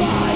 Bye.